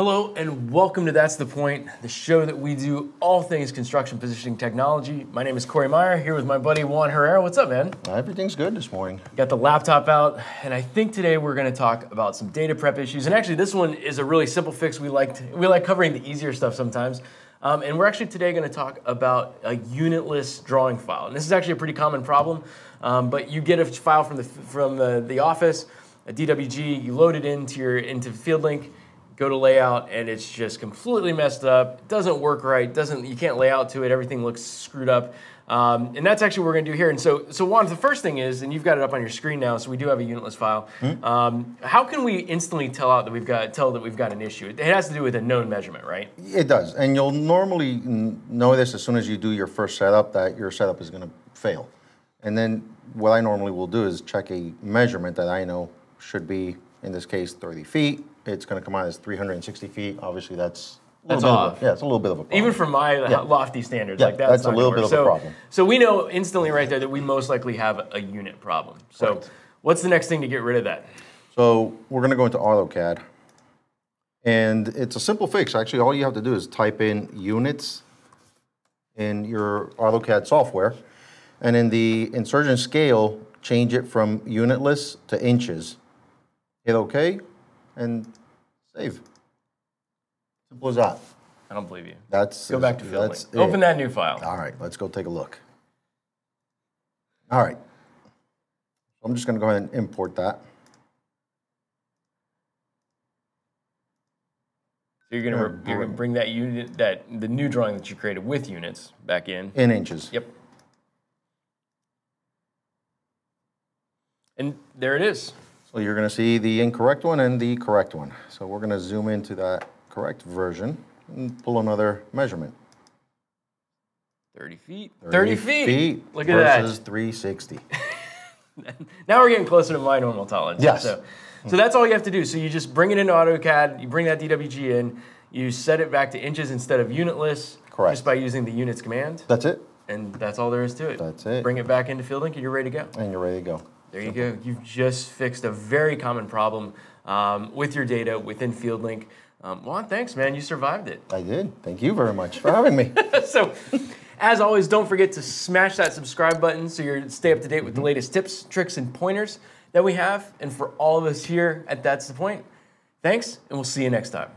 Hello and welcome to That's the Point, the show that we do all things construction positioning technology. My name is Corey Meyer, here with my buddy Juan Herrera. What's up, man? Everything's good this morning. Got the laptop out, and I think today we're going to talk about some data prep issues. And actually, this one is a really simple fix. We like we like covering the easier stuff sometimes. Um, and we're actually today going to talk about a unitless drawing file. And this is actually a pretty common problem. Um, but you get a file from the from the, the office, a DWG, you load it into your into FieldLink go to layout and it's just completely messed up. It doesn't work right. Doesn't you can't lay out to it. Everything looks screwed up. Um, and that's actually what we're going to do here. And so, so Juan, the first thing is, and you've got it up on your screen now, so we do have a unitless file. Mm-hmm. Um, how can we instantly tell out that we've got tell that we've got an issue? It has to do with a known measurement, right? It does, and you'll normally know this as soon as you do your first setup that your setup is going to fail. And then what I normally will do is check a measurement that I know should be, in this case, 30 feet it's going to come out as 360 feet. Obviously, that's that's off. A, yeah, it's a little bit of a problem. Even from my yeah. lofty standards, yeah, like that's, that's a little bit of so, a problem. So we know instantly right there that we most likely have a unit problem. So right. what's the next thing to get rid of that? So we're going to go into AutoCAD, and it's a simple fix. Actually, all you have to do is type in units in your AutoCAD software, and in the insertion scale, change it from unitless to inches. Hit OK, and save. Simple as that. I don't believe you. That's go back to FieldLink. Open that new file. All right, let's go take a look. All right. So I'm just going to go ahead and import that. So you're going to you're going to bring that unit that the new drawing that you created with units back in in inches. Yep. And there it is. So you're going to see the incorrect one and the correct one. So we're going to zoom into that correct version and pull another measurement. 30 feet. 30, 30 feet. feet. Look at that. Versus 360. now we're getting closer to my normal tolerance. Yes. So, so that's all you have to do. So you just bring it into AutoCAD, you bring that DWG in, you set it back to inches instead of unitless. Correct. Just by using the units command. That's it. And that's all there is to it. That's it. Bring it back into FieldLink and you're ready to go. And you're ready to go. There you go. You've just fixed a very common problem um, with your data within FieldLink. Um, Juan, thanks, man. You survived it. I did. Thank you very much for having me. so, as always, don't forget to smash that subscribe button so you stay up to date with the latest tips, tricks, and pointers that we have. And for all of us here at That's the Point, thanks, and we'll see you next time.